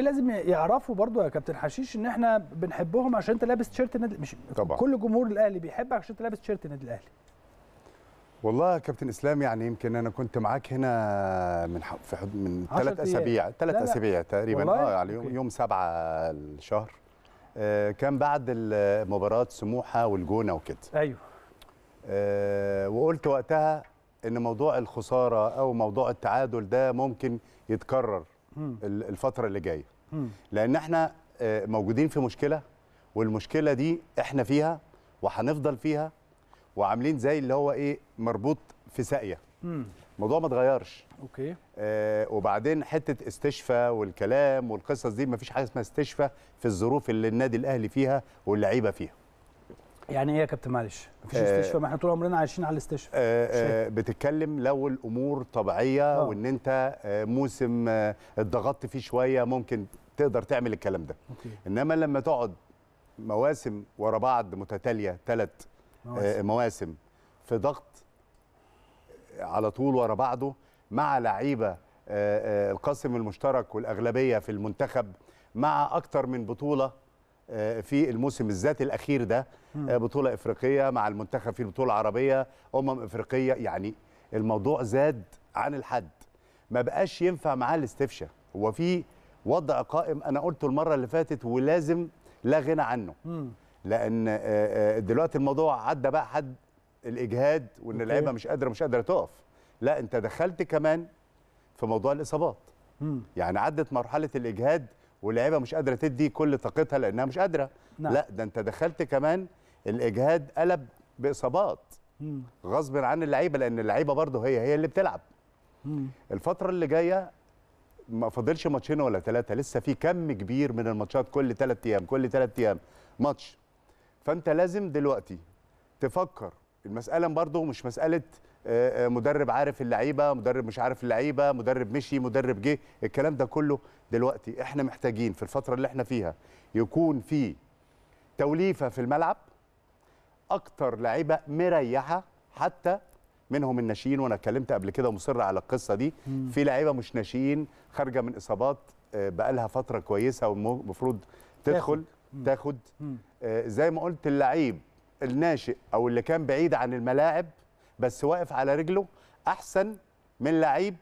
لازم يعرفوا برضو يا كابتن حشيش إن إحنا بنحبهم عشان أنت لابس تيشيرت النادي مش طبعا. كل جمهور الأهلي بيحبك عشان أنت لابس تيشيرت النادي الأهلي والله يا كابتن إسلام يعني يمكن أنا كنت معاك هنا من في حد من ثلاث. أسابيع ثلاث لا، لا. أسابيع تقريبا؟ آه يعني يوم. يوم سبعة الشهر آه كان بعد مباراه سموحة والجونة وكده أيوه آه وقلت وقتها إن موضوع الخسارة أو موضوع التعادل ده ممكن يتكرر الفترة اللي جاية. لأن إحنا آه، موجودين في مشكلة والمشكلة دي إحنا فيها وهنفضل فيها وعاملين زي اللي هو إيه مربوط في ساقية. الموضوع ما اتغيرش. أوكي. آه وبعدين حتة استشفاء والكلام والقصص دي مفيش حاجة اسمها استشفاء في الظروف اللي النادي الأهلي فيها واللعيبة فيها. يعني إيه يا كابتن معلش مفيش آه. استشفاء ما إحنا طول عمرنا عايشين على الاستشفاء آه آه بتتكلم لو الأمور طبيعية آه. وإن أنت آه موسم آه اتضغطت فيه شوية ممكن تقدر تعمل الكلام ده أوكي إنما لما تقعد مواسم ورا بعض متتالية ثلاث مواسم. مواسم في ضغط على طول ورا بعضه مع لعيبة آه، آه، القاسم المشترك والأغلبية في المنتخب مع أكتر من بطولة في الموسم الذات الأخير ده آه، بطولة إفريقية مع المنتخب في البطوله العربيه أمم إفريقية. يعني الموضوع زاد عن الحد. ما بقاش ينفع معاه الاستفشاء هو في وضع قائم أنا قلته المرة اللي فاتت ولازم لا غنى عنه. لأن آه، آه، دلوقتي الموضوع عدى بقى حد الإجهاد وإن. اللعيبة مش قادرة مش قادرة تقف. لا أنت دخلت كمان في موضوع الإصابات. يعني عدت مرحلة الإجهاد واللعيبة مش قادرة تدي كل طاقتها لأنها مش قادرة نعم. لا ده أنت دخلت كمان الإجهاد قلب بإصابات. غصب عن اللعيبة لأن اللعيبة برضه هي هي اللي بتلعب مم. الفترة اللي جاية ما فاضلش ماتشين ولا ثلاثة لسه في كم كبير من الماتشات كل ثلاث أيام كل ثلاث أيام ماتش فأنت لازم دلوقتي تفكر المسألة برضه مش مسألة مدرب عارف اللعيبة مدرب مش عارف اللعيبة مدرب مشي مدرب جه الكلام ده كله دلوقتي إحنا محتاجين في الفترة اللي إحنا فيها يكون في توليفة في الملعب أكتر لعيبة مريحة حتى منهم الناشئين وأنا اتكلمت قبل كده ومصر على القصة دي في لعيبة مش ناشئين خارجة من إصابات آه، بقالها فترة كويسة والمفروض تدخل تاخد. آه، زي ما قلت اللعيب الناشئ أو اللي كان بعيد عن الملاعب بس واقف على رجله أحسن من لعيب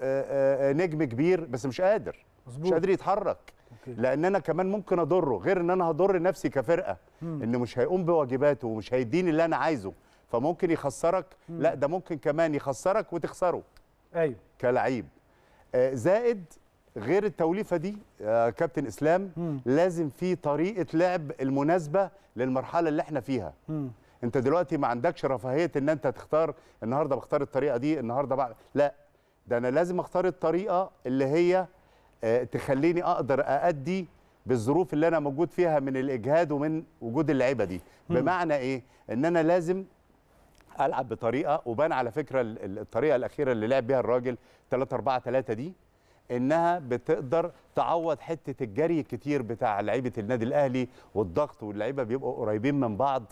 آه، آه، آه، نجم كبير بس مش قادر مش مظبوط. قادر يتحرك أوكي. لأن أنا كمان ممكن أضره غير إن أنا هضر نفسي كفرقة إنه مش هيقوم بواجباته ومش هيديني اللي أنا عايزه فممكن يخسرك لا ده ممكن كمان يخسرك وتخسره أيوه كلعيب زائد غير التوليفة دي يا كابتن إسلام مم. لازم في طريقة لعب المناسبة للمرحلة اللي إحنا فيها مم. انت دلوقتي ما عندكش رفاهية ان انت تختار النهارده بختار الطريقة دي النهارده بقى لا. ده أنا لازم اختار الطريقة اللي هي آه، تخليني أقدر اأدي بالظروف اللي أنا موجود فيها من الإجهاد ومن وجود اللعيبة دي. بمعنى إيه؟ ان أنا لازم ألعب بطريقة وبان على فكرة ال- ال- الطريقة الأخيرة اللي لعب بيها الراجل 3 4 3 دي إنها بتقدر تعوض حتة الجري الكتير بتاع لعيبة النادي الأهلي والضغط واللعيبة بيبقوا قريبين من بعض.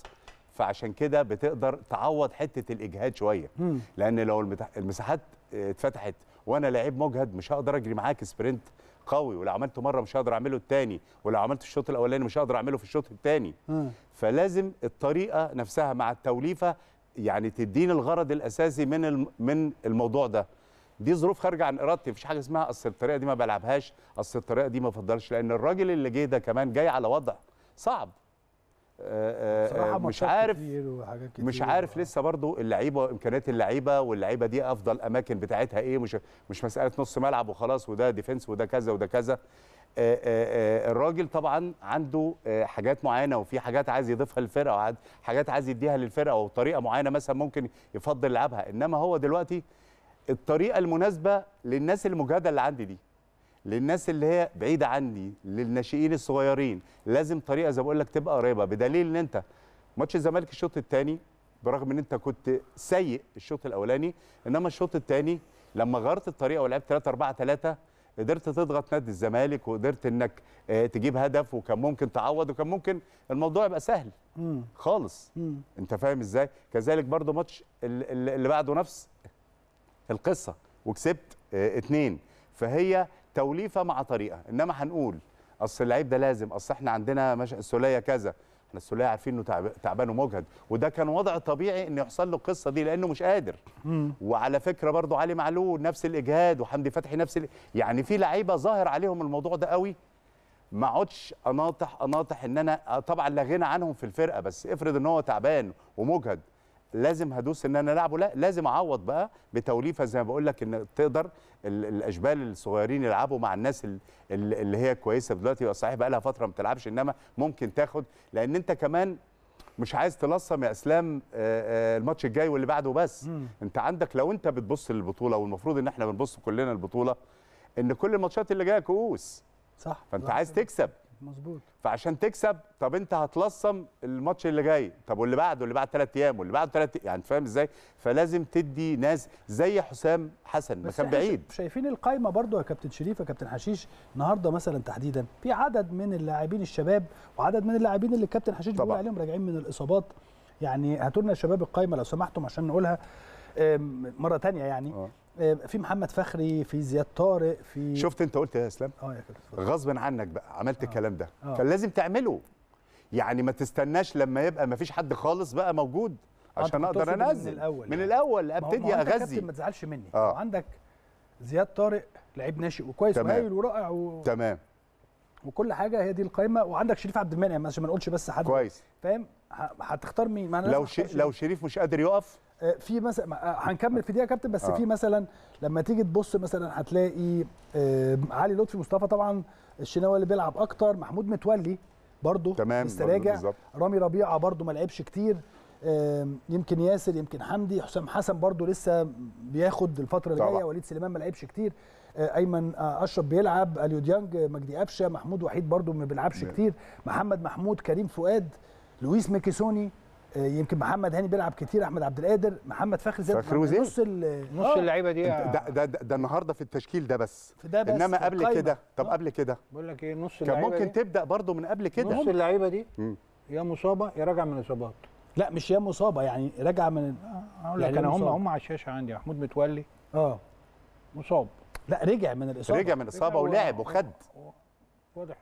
فعشان كده بتقدر تعوض حتة الإجهاد شوية مم. لأن لو المساحات اتفتحت وأنا لعيب مجهد مش هقدر أجري معاك سبرنت قوي ولو عملته مرة مش هقدر أعمله الثاني ولو عملت الشوط الأولاني مش هقدر أعمله في الشوط الثاني. فلازم الطريقة نفسها مع التوليفة يعني تديني الغرض الأساسي من من الموضوع ده دي ظروف خارجة عن إرادتي مفيش حاجة اسمها أصل الطريقة دي ما بلعبهاش أصل الطريقة دي ما بفضلش لأن الراجل اللي جه ده كمان جاي على وضع صعب آه، آه، صراحة آه، مش ماتشات عارف كتير وحاجات كتير مش عارف لسه برضو اللعيبة وامكانيات اللعيبة واللعيبة دي أفضل أماكن بتاعتها إيه مش مش مسألة نص ملعب وخلاص وده ديفنس وده كذا وده كذا. آه، آه، آه، الراجل طبعا عنده آه، حاجات معينة وفي حاجات عايز يضيفها للفرقة وعاد- حاجات عايز يديها للفرقة وطريقة معينة مثلا ممكن يفضل يلعبها. إنما هو دلوقتي الطريقة المناسبة للناس المجهده اللي عندي دي. للناس اللي هي بعيدة عني للناشئين الصغيرين. لازم طريقة زي ما بقول لك تبقى قريبة. بدليل إن أنت ماتش الزمالك الشوط الثاني برغم إن أنت كنت سيء الشوط الأولاني إنما الشوط الثاني لما غيرت الطريقة ولعبت 3 4 3 قدرت تضغط نادي الزمالك وقدرت إنك آه، تجيب هدف وكان ممكن تعوض وكان ممكن الموضوع يبقى سهل. مم. خالص. مم. أنت فاهم إزاي؟ كذلك برضو ماتش ال- ال- اللي بعده نفس القصة وكسبت آه، اتنين. فهي توليفة مع طريقة. إنما هنقول أصل اللعيب ده لازم أصل إحنا عندنا مش... السولية كذا. إحنا السولية عارفين إنه تعب... تعبان ومجهد. وده كان وضع طبيعي إنه يحصل له القصة دي لأنه مش قادر. وعلى فكرة برضو علي معلول نفس الإجهاد وحمدي فتحي نفس ال... يعني في لعيبة ظاهر عليهم الموضوع ده قوي. ما اقعدش اناطح أناطح إن أنا طبعا لا غنى عنهم في الفرقة بس افرض إن هو تعبان ومجهد لازم هدوس إن أنا ألعبه. لا لازم أعوض بقى بتوليفة زي ما بقول لك إن تقدر ال- الأشبال الصغيرين يلعبوا مع الناس ال- ال- اللي هي كويسة دلوقتي. يبقى صحيح بقى لها فترة ما بتلعبش إنما ممكن تاخد. لأن أنت كمان مش عايز تلصم يا أسلام الماتش الجاي واللي بعده بس. أنت عندك لو أنت بتبص للبطولة والمفروض إن إحنا بنبص كلنا البطوله إن كل الماتشات اللي جاية كؤوس. صح. فأنت. عايز تكسب. مظبوط. فعشان تكسب طب انت هتلصم الماتش اللي جاي. طب واللي بعده؟ اللي بعد ثلاث أيام واللي بعد ثلاث يعني فاهم إزاي؟ فلازم تدي ناس زي حسام حسن ما بس كان بعيد. شا- شايفين القايمة برضو يا كابتن شريف يا كابتن حشيش النهارده مثلا تحديدا في عدد من اللاعبين الشباب وعدد من اللاعبين اللي الكابتن حشيش بيقول. عليهم راجعين من الإصابات. يعني هاتوا لنا شباب القايمة لو سمحتم عشان نقولها مرة تانية يعني. آه. آم، في محمد فخري في زياد طارق في شفت انت قلت إيه يا اسلام؟ آه يا كابتن. غصب عنك بقى عملت الكلام ده. آه. كان لازم تعمله. يعني ما تستناش لما يبقى ما فيش حد خالص بقى موجود انت عشان أقدر تقصد من أنزل. الأول. من يعني. الأول أبتدي أغذي. ما تزعلش مني. آه. عندك زياد طارق لعيب ناشئ وكويس. وهايل ورائع و... تمام. وكل حاجة هي دي القايمة. وعندك شريف عبد المنعم عشان ما نقولش بس حد. كويس. فاهم؟ هتختار مين؟ لو ش... لو شريف. مش قادر يقف آه، في مثلا آه، هنكمل في دي يا كابتن بس آه. في مثلا لما تيجي تبص مثلا هتلاقي آه، علي لطفي مصطفى طبعا الشناوي اللي بيلعب أكتر محمود متولي برضه تمام، لسه راجع. رامي ربيعة برضه ما لعبش كتير يمكن ياسر يمكن حمدي حسام حسن برضه لسه بياخد الفترة اللي طبعا. جاية وليد سليمان ما لعبش كتير آه، أيمن آه، أشرف بيلعب أليو ديانج آه، مجدي قفشة محمود وحيد برضه ما بيلعبش. كتير محمد محمود كريم فؤاد لويس ميكيسوني آه، يمكن محمد هاني بيلعب كتير أحمد عبد القادر محمد فخري زاد فخري وزيد. نص ال- نص آه، اللعيبة دي انت ده, ده, ده, ده النهارده في التشكيل ده بس. في ده بس إنما قبل. كده طب آه. قبل كده. بقول لك إيه نص كان اللعيبة ممكن دي. تبدأ برضه من قبل نص كده اللعيبة دي. مم. يا مصابة يا راجع من اصابات لا مش يا مصابة يعني راجعه من أقول يعني لك أنا هم مصاب. هم على الشاشة عندي محمود متولي. آه. مصاب. لا رجع من الإصابة. رجع من اصابه رجع و- ولعب وخد واضح.